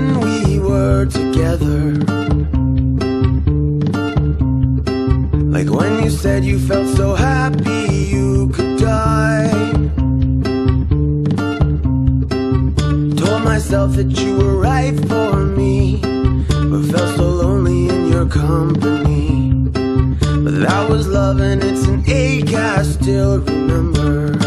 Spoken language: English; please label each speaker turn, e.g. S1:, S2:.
S1: when we were together. Like when you said you felt so happy you could die. Told myself that you were right for me, but felt so lonely in your company. But that was love and it's an ache I still remember.